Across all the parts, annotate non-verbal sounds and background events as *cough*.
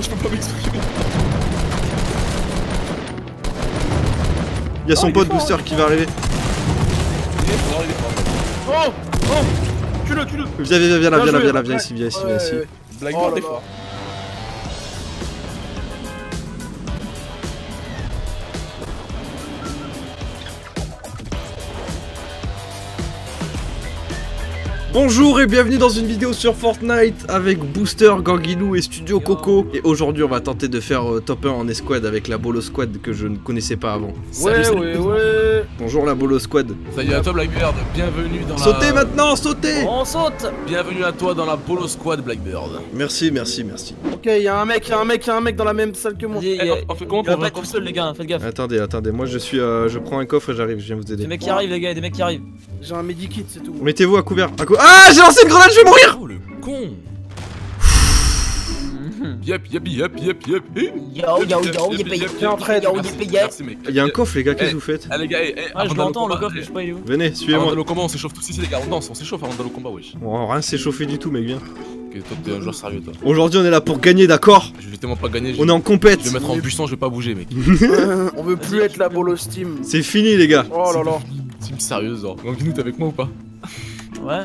je peux pas m'exprimer. Il y a son Oh, pote fort, booster qui va arriver. Il est fort, il est fort. Oh Oh Tue-le, tue-le Viens, viens, viens là, viens là, viens là, ouais. viens ici, viens ici, viens ici. est fort. Bonjour et bienvenue dans une vidéo sur Fortnite avec Booster, Ganguilou et Studio Coco. Et aujourd'hui, on va tenter de faire euh, top 1 en escouade avec la Bolo Squad que je ne connaissais pas avant. Salut, Ouais, salut. ouais, ouais Bonjour la Bolo Squad. Salut à toi Blackbird, bienvenue dans Sautez la... maintenant, sautez On saute Bienvenue à toi dans la Polo Squad Blackbird. Merci, merci, merci. Ok, y'a un mec, y'a un mec, y'a un mec dans la même salle que moi. Eh, y a- on- on fait comment il va pour pas être tout seul les gars, faites gaffe. Attendez, attendez, moi je suis, euh, je prends un coffre et j'arrive, je viens vous Des aider. mecs qui arrivent les gars, y a des mecs qui arrivent. J'ai un medikit, c'est tout. Mettez-vous à couvert. à cou- ah, j'ai lancé une grenade, je vais mourir Oh le con. Yep, yep, yep, yep, yep. Yo yo yo, yep, mec. Il y a un coffre, les gars, qu'est-ce Eh, que vous faites? Ah les gars, eh, eh, Ah, je l'entends le coffre, je sais pas il est où. Venez, suivez-moi. au combat, on s'échauffe tous ici les gars, on danse, on s'échauffe avant d'aller au combat, wesh. On va rien s'échauffer du tout, mec, viens. Ok, toi t'es un joueur sérieux toi. Aujourd'hui, on est là pour gagner, d'accord? Je vais tellement pas gagner, On est en compète. je vais mettre en buisson, je vais pas bouger mec. *laughs* On veut plus être la bolo Steam. C'est fini, les gars. Oh là là. Team sérieuse genre. Donc nous t'es avec moi ou pas? Ouais.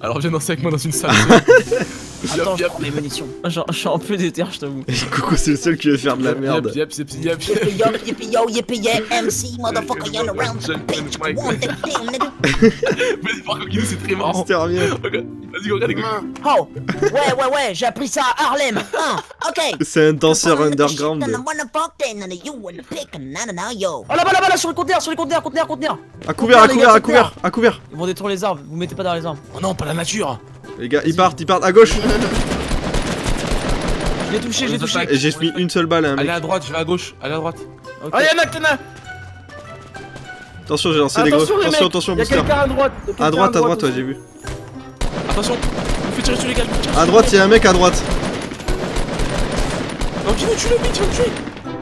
Alors viens danser avec moi dans une salle. *laughs* Attends, Yep, je yep, prends mes munitions. Genre, je suis un peu déter, je t'avoue. *laughs* Coco, c'est le seul qui veut faire de la merde. Yep, yep, *laughs* yep, yep, yo, yippee yo, yippee yeah, MC, motherfucker, y'all around the bitch. Want that damn nigga. Mais par contre, c'est très marrant. C'était. Regarde, Vas-y, regarde, regarde. Oh, ouais, ouais, ouais, j'ai appris ça à Harlem. Hein, ok. C'est un danseur underground. Oh là-bas, là-bas, là, sur le conteneur, sur les conteneurs, conteneurs, conteneurs. À couvert, à couvert, à couvert, à couvert. Ils vont détruire les arbres, vous mettez pas dans les arbres. Oh non, pas la nature. Les gars, ils partent, ils partent à gauche. Je l'ai touché, je les touché. Et j'ai mis une seule balle à un mec. Allez à droite, je vais à gauche. Allez à droite. Ok. Ah, y'en a, y'en a Attention, j'ai lancé des gros. Attention, les Attention, mecs attention, Y'a booster. quelqu'un à droite. y'a À droite, à droite, ouais, j'ai vu. Attention, on fait tirer sur les gars. À droite, il y a un mec à droite. Guido, tu le mets, tu vas me tuer.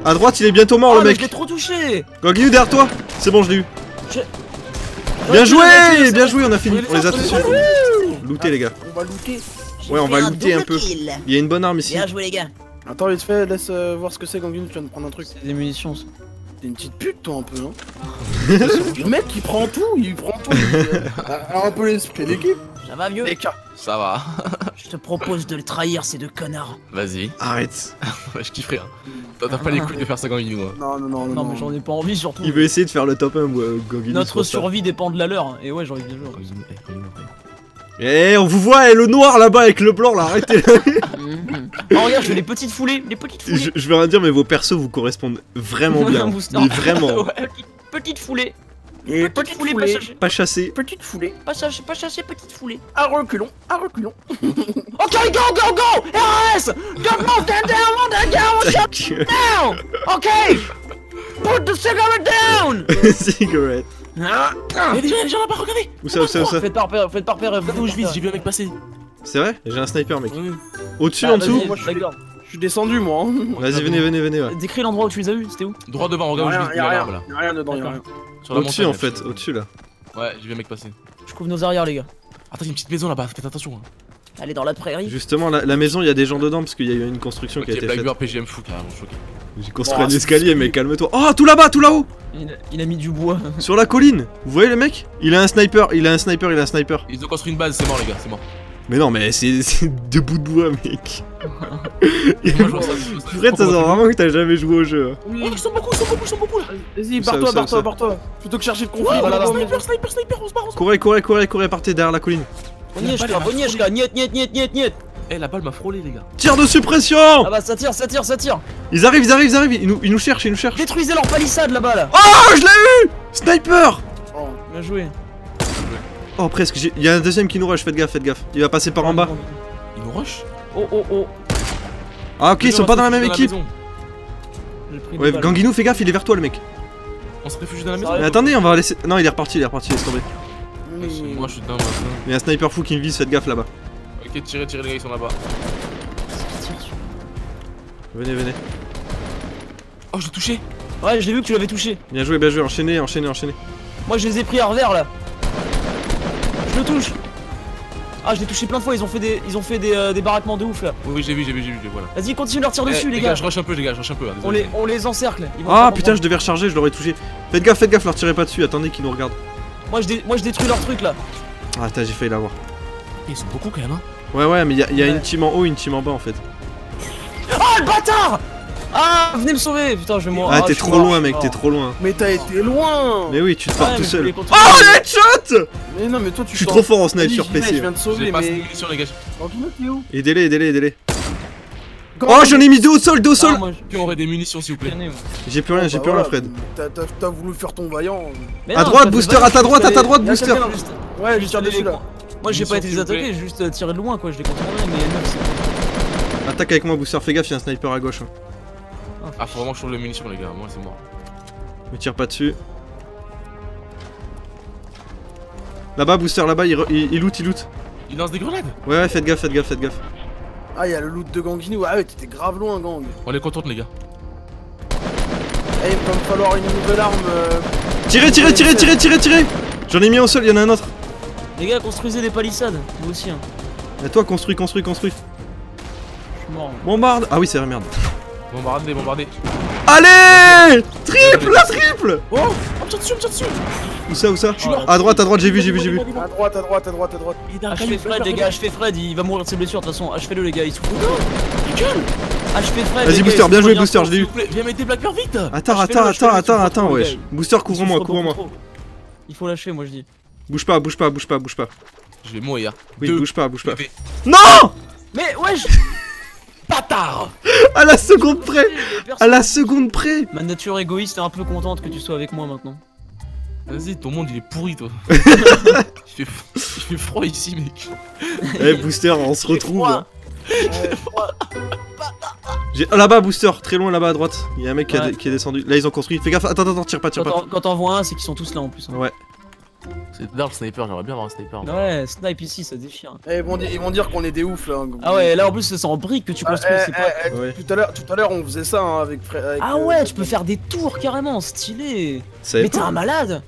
À droite, il est bientôt mort, Oh, le je l'ai mec. trop touché. Ganguilou derrière toi. C'est bon, je l'ai eu. Je- Bien joué, bien joué, on a fini. On les a tous eu. Looté, les gars. On va looter. Ouais, on va looter un peu. kill. Il y a une bonne arme ici. Bien joué, les gars. Attends, vite fait, laisse euh, voir ce que c'est, Gangun, tu viens de prendre un truc. C'est des munitions. ça. T'es une petite pute, toi, un peu, hein. *laughs* le mec, il prend tout, il prend tout. il, *laughs* euh, a- a un peu l'esprit d'équipe. Ça va cas. Ça va. *laughs* Je te propose de le trahir, ces deux connards. Vas-y. Arrête. Ouais, je kifferais. Hein. T'as pas les couilles de faire ça Guido. hein. Non, non, non, non. Non, mais j'en ai pas envie, surtout. Il veut essayer de faire le top 1, moi, Ganguilou. c'est Notre survie dépend de la leur. Et ouais, j'ai envie de le jouer. Eh, on vous voit, eh, le noir là-bas avec le blanc là, arrêtez. *laughs* Oh, regarde, je fais les petites foulées, les petites foulées. je, je veux rien dire, mais vos persos vous correspondent vraiment bien. Mais vraiment. *laughs* Ouais, petite, petite foulée. Et Petite petite foulée, pas foulée. Pas chassé. Petite foulée. Pas chercher, pas chercher, petite foulée. À reculons, à reculons. *laughs* Ok, go, go, go! RS! Don't move down, that down, shut down! Ok! Put the cigarette down! Cigarette. Ah, Eh, déjà, déjà là-bas, regardez. Où ça, où ça, où ça Faites par paire, faites par. Regardez où je vise, j'ai vu un mec passer. C'est vrai J'ai un sniper, mec. Au-dessus, Ah, en dessous je suis- d'accord. Je suis descendu, moi. hein. Vas-y, venez, venez, venez, ouais. Décris l'endroit où tu les as eu, c'était où? Droit devant, regarde où je Y'a vise rien, derrière y'a rien, y'a rien dedans, y'a rien. Au-dessus, en fait, au-dessus là. Ouais, j'ai vu un mec passer. Je couvre nos arrières, les gars. Attends, il y a une petite maison là-bas, faites attention. Hein. Allez dans la prairie. Justement, la, la maison, il y a des gens dedans parce qu'il y a eu une construction qui a été faite. Blackbird PGM fou carrément choqué. J'ai construit Oh, un c'est escalier, mais calme-toi. Oh, tout là-bas, tout là-haut Il a, il a mis du bois. *laughs* Sur la colline Vous voyez le mec? Il a un sniper, il a un sniper, il a un sniper. Ils ont construit une base, c'est mort les gars, c'est mort. Mais non, mais c'est *laughs* deux bouts de bois, mec. *laughs* Fred, ça sent vraiment que t'as jamais joué au jeu. Oh, ils sont beaucoup, ils sont beaucoup, ils sont beaucoup là. Vas-y, barre-toi, barre-toi, barre-toi. Plutôt que chercher de conflit, Ouais, sniper, sniper, sniper, on se barre, on se barre. Courez, courez, courez, courez, partez derrière la colline. Onieshka, Onieshka, niet, niet, niet, niet, niet. Eh, la balle m'a frôlé les gars. Tir de suppression Ah bah ça tire, ça tire, ça tire. Ils arrivent, ils arrivent, ils arrivent, ils nous, ils nous cherchent, ils nous cherchent. Détruisez leur palissade là-bas là. Oh, je l'ai eu Sniper Oh. Bien joué. Oh, presque, j'ai- il y a un deuxième qui nous rush, faites gaffe, faites gaffe. Il va passer par en bas. Ils nous rush. Oh oh oh. Ah, ok, ils sont pas dans la même équipe. Ouais. Ganguinou, fais gaffe, il est vers toi, le mec. On se réfugie dans la maison. Mais attendez, on va laisser. Non, il est reparti, il est reparti, laisse tomber. Moi je suis dans ma maison. Il y a un sniper fou qui me vise, faites gaffe là-bas. Ok, tirez, tirez les gars, ils sont là-bas. Venez, venez. Oh, je l'ai touché. Ouais, je l'ai vu que tu l'avais touché. Bien joué, bien joué, enchaînez, enchaînez, enchaînez. Moi je les ai pris à revers là. Je le touche. Ah, je l'ai touché plein de fois, ils ont fait des, ils ont fait des, euh, des baraquements de ouf là. Oui, oui, j'ai vu, j'ai vu, j'ai vu, voilà. Vas-y, continue de leur tirer dessus, Eh, les gars. je rush un peu, les gars, je rush un peu. hein, On les, on les encercle. Ils vont Ah putain, je devais recharger, je l'aurais touché. Faites gaffe, faites gaffe, leur tirez pas dessus, attendez qu'ils nous regardent. Moi, je, dé- moi, je détruis leur truc là. Ah, putain, j'ai failli l'avoir. Ils sont beaucoup quand même, hein. Ouais, ouais, mais il y a, Ouais. une team en haut, une team en bas en fait. Ah, le bâtard Ah, venez me sauver Putain, je vais mourir. Ah, je t'es trop loin, mec, t'es trop loin. Mais t'as été loin Mais oui, tu te pars tout seul. Oh, headshot Mais non, mais toi tu Je suis trop fort en snipe sur PC. Je viens de sauver, mais. munitions, les Aidez-les, aidez-les, aidez-les. Oh, j'en ai mis deux au sol, deux au sol Ah, aurait des munitions, s'il vous plaît je- J'ai plus rien, j'ai plus rien, voilà, Fred. T'as- voulu faire ton vaillant. Mais À droite, booster, à ta droite, à ta droite, booster. Ouais, tiré aller dessus là. Moi, j'ai pas été les attaquer, j'ai juste euh, tiré de loin quoi. Je les contrôlais, mais elles c'est. Attaque avec moi, booster, fais gaffe, y'a un sniper à gauche. hein. Ah, faut vraiment que je change les munitions, les gars. Moi, c'est mort. Me tire pas dessus. Là-bas, booster, là-bas, il, il, il loot, il loot. Il lance des grenades? Ouais, ouais, faites gaffe, faites gaffe, faites gaffe. Ah, y'a le loot de Gangino. Ah ouais, t'étais grave loin, gang. On les contourne, les gars. Eh, il va me falloir une nouvelle arme. euh, Tirez, tirez, tirez, tirez, tirez, tirez J'en ai mis un sol, y'en a un autre. Les gars, construisez des palissades. Vous aussi, hein. Et toi, construis, construis, construis. Je suis mort. Bombarde Ah oui, c'est vrai, merde. Bombardez, bombardez. Allez Triple, la triple Oh On me tire dessus, on me tire dessus Où ça, où ça Oh, la À droite, à droite, j'ai vu, j'ai vu, j'ai vu. À droite, à droite, à droite, à droite. Achevez Fred, les gars, achevez Fred, il va mourir de ses blessures de toute façon. Achevez-le, les gars, il souffre. Achevez Fred. Vas-y, les gars, booster, bien joué, booster, je l'ai eu. Viens m'aider Blackbeard vite Attends, attends, attends, attends, attends, wesh. Booster, couvre-moi, couvre-moi. Il faut lâcher, moi je dis. Bouge pas, bouge pas, bouge pas, bouge pas. Je vais mourir. Oui, bouge pas, bouge pas. Non Mais wesh *laughs* Bâtard *laughs* À la seconde près À la seconde près Ma nature égoïste est un peu contente que tu sois avec moi maintenant. Vas-y, ton monde il est pourri, toi. *laughs* il, fait... il fait froid ici, mec. Eh, Booster, on se retrouve. froid. J'ai- ah, Là-bas, Booster, très loin là-bas à droite. Il y a un mec qui, a est descendu. Là, ils ont construit. Fais gaffe, attends, attends, tire pas, tire Quand pas. t'en- quand t'en vois un, c'est qu'ils sont tous là en plus. hein. Ouais. C'est dark sniper, j'aimerais bien avoir un sniper. Ouais, snipe ici, ça déchire. Eh, ils vont dire, ils vont dire qu'on est des oufs là. Ah ouais, là en plus c'est en briques que tu Ah, construis, eh, c'est pas. eh, eh, Ouais. Tout à l'heure, tout à l'heure, on faisait ça hein, avec. Fred- avec, Ah euh, ouais, tu peux faire des tours carrément, stylé. Mais t'es un malade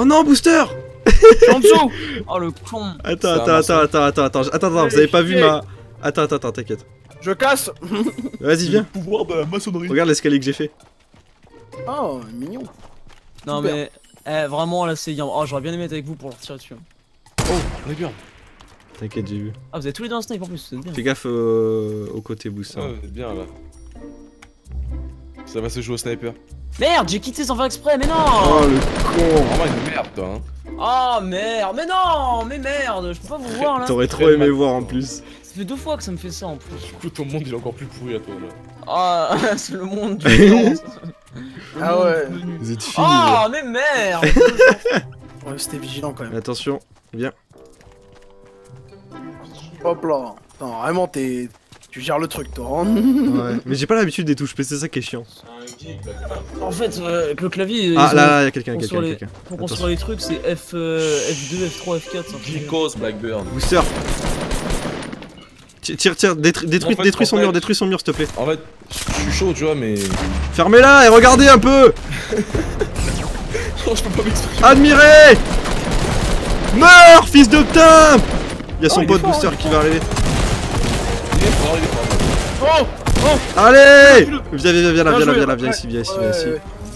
Oh non, Booster *laughs* En dessous. Oh le con Attends, attends, attends, mensonge. attends, attends, attends, attends, attends, vous avez pas vu ma. Attends, attends, attends, t'inquiète. Je casse. *laughs* Vas-y, viens. pouvoir de la maçonnerie. Regarde l'escalier que j'ai fait. Oh, mignon. Non Super. mais. Eh, vraiment là c'est. Oh, j'aurais bien aimé être avec vous pour leur tirer dessus. Oh, sniper. T'inquiète, j'ai vu. Ah, vous avez tous les deux un snipe en plus, c'est bien. Fais gaffe euh, au côté Booster. Ouais, c'est bien là. Ça va se jouer au sniper. Merde, j'ai quitté sans faire exprès, mais Oh non le con Vraiment une merde, toi. Hein. Oh merde, mais non Mais merde, je peux pas vous voir là T'aurais trop aimé voir en plus. Ça fait deux fois que ça me fait ça en plus. Du coup, ton monde il est encore plus pourri à toi là. Ah, *laughs* c'est le monde du *laughs* Ah ouais. Vous êtes finis. Oh, mais merde *laughs* Ouais, c'était vigilant quand même. Attention, viens. Hop là. Non, vraiment, t'es. Tu gères le truc, toi. hein. Ouais. *laughs* Mais j'ai pas l'habitude des touches PC, c'est ça qui est chiant. En fait, euh, avec le clavier, Ah là, là, y'a quelqu'un, quelqu'un, sur les- quelqu'un. pour construire les trucs, c'est F, euh, F2, F3, F4. c'est un truc- Geekos, Blackburn. Booster Tire, tire, détruis, détruis, En fait, détruis en son fait- mur, détruis son mur s'il te plaît. En fait, je suis chaud, tu vois, mais. Fermez-la et regardez un peu *laughs* Oh, je peux pas m'exprimer. Admirez Meurs, fils de putain Y'a son Oh, pote fort, Booster qui va arriver. Il est fort, il est fort. Oh Allez Viens, viens, viens, viens là, viens là, viens là, viens ici, viens ici, viens ici.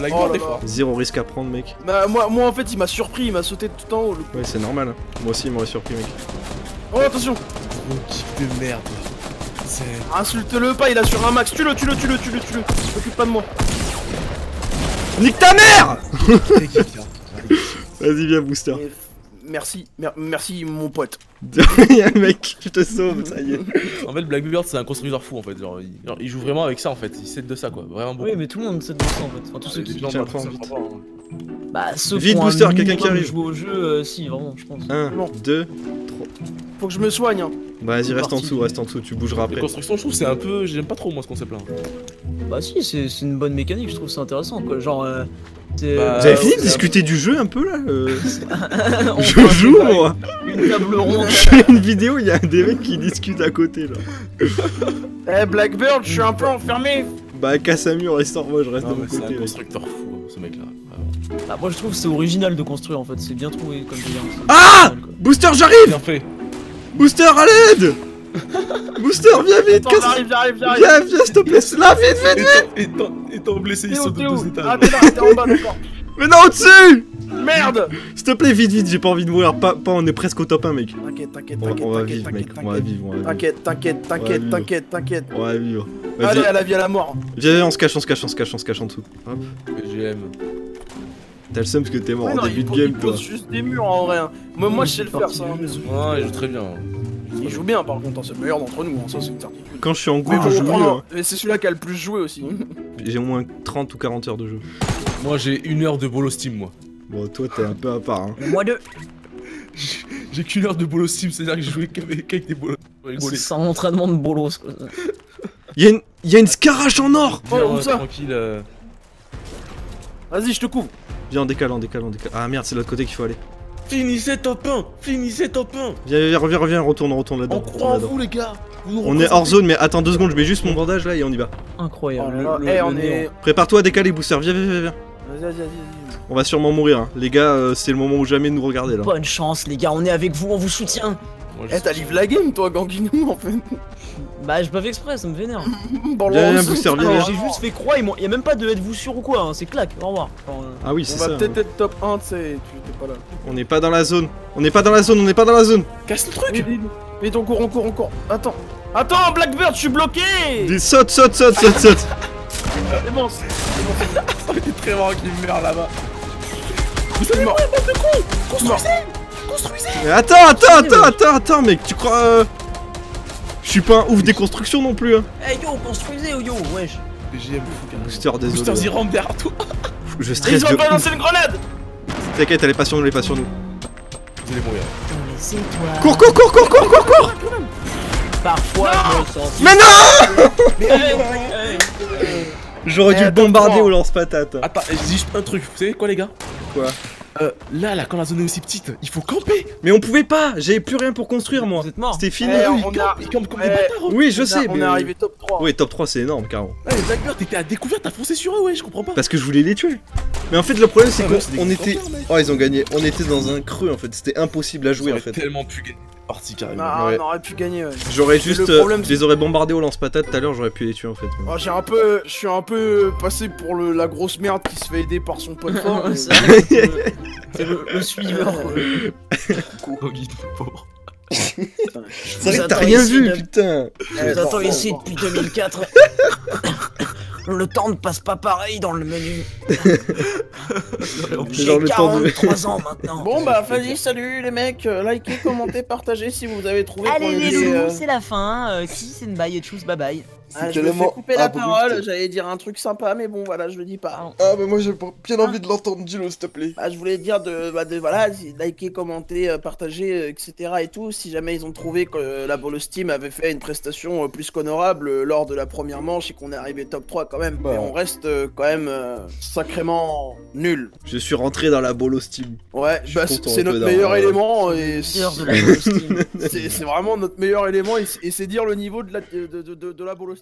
Oh est là fort. Zéro risque à prendre, mec. Bah, moi, moi, en fait, il m'a surpris, il m'a sauté tout en haut. Le... Ouais, c'est normal. hein. Moi aussi, il m'aurait surpris, mec. Oh, attention Gros kick de merde. Insulte-le pas, il a sur un max. Tue-le, tue-le, tue-le, tue-le, tue-le. T'occupe pas de moi. Nique ta mère là. *laughs* Vas-y, viens, Booster. Merci, mer- merci, mon pote. *laughs* mec, je te sauve, ça y est. En fait, Blackbeard c'est un constructeur fou en fait. Genre il... genre, il joue vraiment avec ça en fait. Il sait de ça quoi. Vraiment beaucoup. Oui, mais tout le monde sait de ça en fait. Enfin, tous ceux qui. Bah, ça, vite. hein. Bah, ceux Vite, un booster, quelqu'un qui arrive. joué au jeu, euh, si, vraiment, je pense. 1, Non. 2. Faut que je me soigne. Hein. Bah, vas-y, C'est reste en dessous, reste en dessous, tu bougeras Les après. constructions, je trouve c'est un peu. J'aime pas trop moi ce concept là. Bah, si, c'est c'est une bonne mécanique, je trouve ça intéressant quoi. Genre, euh, c'est. Bah, Vous avez fini c'est de un- discuter du jeu un peu là euh *laughs* Je un joue moi Une table ronde. Je fais une vidéo, il y a des mecs qui discutent à côté là. Eh, Blackbird, je suis un peu enfermé. Bah, Casamur et sort, moi je reste Non, de mon c'est côté. un mec. constructeur fou ce mec là. Vraiment. Bah, moi je trouve que c'est original de construire en fait, c'est bien trouvé comme délire. Ah. Booster, j'arrive Bien fait. Booster, à l'aide Booster, viens vite, Attends, j'arrive, j'arrive, j'arrive. Viens, viens, s'il te plaît, là, vite, vite Étant, étant, blessé, ils sont de deux Ah, étages. t'es là, t'es en bas, d'accord. *laughs* Mais non, au-dessus Merde S'il te plaît, vite, vite, j'ai pas envie de mourir, pas, pas, on est presque au top 1, mec. T'inquiète, t'inquiète, t'inquiète, on va t'inquiète, vivre, mec, on va vivre, on va vivre. T'inquiète, t'inquiète, t'inquiète, t'inquiète, t'inquiète. On va vivre. Allez, à la vie, à la mort. viens, viens, on se cache, on se cache, on se cache, on se cache en dessous. Hop. GM. T'as le seum parce que t'es mort en non, début de game, toi. juste des murs en vrai. hein. Moi, moi, je sais le faire, ça. hein, mais Ouais, il joue très bien. Il joue bien, par contre, hein, c'est le meilleur d'entre nous, hein, ça, c'est une certitude. Quand je suis en Mais groupe, faut je joue mieux. reprendre, hein. mais c'est celui-là qui a le plus joué aussi. *laughs* J'ai au moins 30 ou 40 heures de jeu. Moi, j'ai une heure de bolo Steam, moi. Bon, toi, t'es un peu à part, hein. Moi deux. J'ai qu'une heure de bolo Steam, c'est-à-dire que j'ai joué qu'avec des bolos. C'est un entraînement de bolos quoi. Y'a une, y a une scarache en or Oh, où Viens, ça tranquille. euh, Vas-y, je te couvre. Viens, on décale, on décale, on décale. Ah merde, c'est de l'autre côté qu'il faut aller. Finissez top 1 Finissez top 1 Viens, viens, reviens, reviens, retourne, retourne On là-dedans. croit retourne en vous, les gars Vous On est hors zone, mais attends deux secondes, je mets juste mon bandage là et on y va. Oh Incroyable. là là. le- Eh, on est. Prépare-toi à décaler, booster, viens, viens, viens, viens. Vas-y, vas-y, vas-y. On va sûrement mourir, hein. les gars, euh, c'est le moment où jamais de nous regarder là. Bonne chance les gars, on est avec vous, on vous soutient. Eh, t'as livré la game, toi, Ganguinou, en fait. Bah je pas fait exprès, ça me vénère. *laughs* Bon, Viens, on viens, se- Booster, viens, Alors, viens. J'ai juste fait croix, m'ont- y a même pas de êtes-vous sûr ou quoi, hein, c'est claque, au revoir. Enfin, euh, Ah oui, On c'est va ça. peut-être être top 1, tu sais, tu t'es pas là. On n'est pas dans la zone. On n'est pas dans la zone, on n'est pas dans la zone. Casse le truc vite, on court, on court, on court. Attends. Attends, Blackbird, je suis bloqué Des saute, saute, saute, saute, saute. C'est bon, c'est il est *laughs* très marrant qu'il meurt là-bas. je suis mort. Construisez Construisez Mais attends, attends, attends, attends, attends, mec, tu crois. Je suis pas un ouf des constructions non plus, hein. Hey yo, construisez yo, wesh. GM fou, carrément. Booster, Booster, désolé. il rentre derrière toi Je stresse Ils ont balancé une grenade T'inquiète, elle est pas sur nous, elle est pas sur nous. Vous allez mourir. Dans les étoiles. Cours, cours, cours, cours, cours, cours, cours Parfois je sens. Mais non Mais. J'aurais Eh, dû le bombarder au lance-patate. Attends, je dis juste un truc. Vous savez quoi, les gars? Quoi? Euh, là, là, quand la zone est aussi petite, il faut camper Mais on pouvait pas, j'avais plus rien pour construire moi. C'était fini. Eh, on a- campent, ils campent comme des Eh, bâtards hein. Oui, je On a- sais, On mais. est arrivé top 3. Oui, top 3, c'est énorme, carrément. Ouais, les Blackbird, t'étais à découvert, t'as foncé sur eux, ouais, je comprends pas. Parce que je voulais les tuer. Mais en fait, le problème, c'est Ah, qu'on était. Oh, ils ont gagné. On était dans un creux en fait. C'était impossible à jouer en fait. tellement pu gagner partie carrément. Non, Ouais. on aurait pu gagner, ouais. J'aurais juste. le euh, problème, je les aurais bombardés au lance-patate tout à l'heure, j'aurais pu les tuer en fait. Oh, j'ai un peu, je suis un peu passé pour le, la grosse merde qui se fait aider par son pote fort. *laughs* mais- C'est le- c'est le, suiveur. Pauvre. C'est vrai que t'as rien vu, de- putain. Je vous attends ici depuis 2004. Le temps ne passe pas pareil dans le menu. *laughs* J'ai le temps de- 43 ans maintenant. Bon bah vas-y, salut les mecs, euh, likez, commentez, partagez si vous avez trouvé Allez les loups, euh, c'est la fin. Euh, qui c'est une bye et choose bye bye. Ah, je me fais couper la parole, j'allais dire un truc sympa mais bon voilà, je le dis pas. Ah, bah moi j'ai bien envie de l'entendre, dis-le s'il te plaît. Bah, je voulais dire de, bah, de voilà, liker, commenter, euh, partager, euh, etc. et tout. Si jamais ils ont trouvé que euh, la Bolo Steam avait fait une prestation plus qu'honorable lors de la première manche et qu'on est arrivé top 3 quand même. Bah. Mais on reste quand même euh, sacrément nul. Je suis rentré dans la bolo Steam. Ouais, bah, c'est notre meilleur élément et c'est vraiment notre meilleur élément et c'est- et c'est dire le niveau de la, de, de, de- de la Bolo Steam.